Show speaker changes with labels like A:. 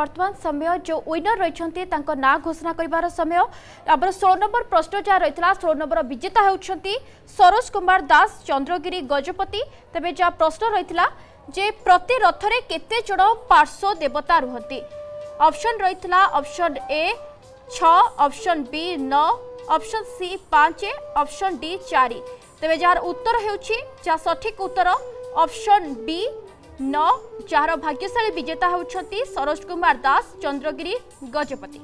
A: बर्तमान समय जो विनर रही ना घोषणा कर समय आम षोल नंबर प्रश्न जहाँ रही षोल नंबर विजेता होती सरोज कुमार दास चंद्रगिरी गजपति तेज जहाँ प्रश्न रही जे प्रति रथरे केते जण पार्श्व देवता रुहति ऑप्शन रही option A option B option C पाँच ऑप्शन डी चार तेज जार उत्तर हो सठिक उत्तर ऑप्शन बी ନଅ ଯାହାର ଭାଗ୍ୟଶାଳୀ ବିଜେତା ହେଉଛନ୍ତି ସରୋଜ କୁମାର ଦାସ ଚନ୍ଦ୍ରଗିରି ଗଜପତି।